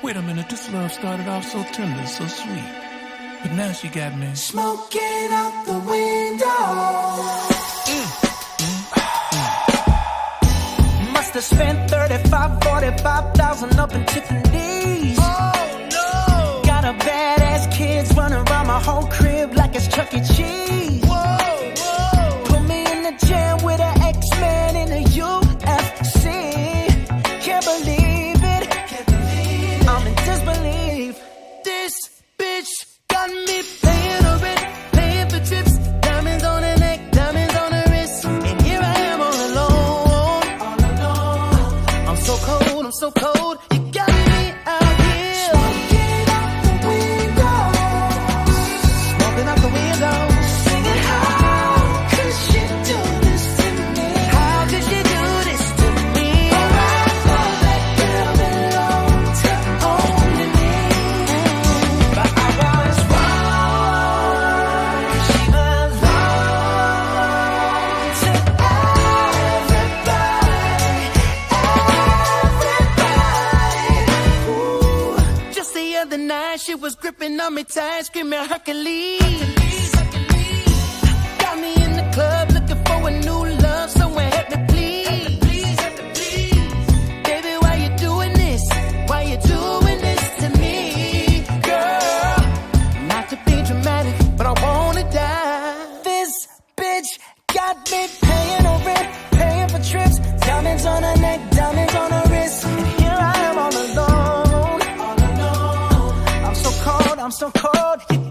Wait a minute, this love started off so tender, so sweet. But now she got me smoking out the window. Mm-hmm. Must have spent 35, 45,000 up in Tiffany's. Oh, no. Got a badass kids running around my whole crib like it's Chuck E. Cheese. cold. You got me out here. other night, she was gripping on me tight, screaming Hercules. Hercules, Hercules. Got me in the club looking for a new love, somewhere. help me please. Got me paying rent, paying for trips, diamonds on her neck, diamonds. I'm so cold.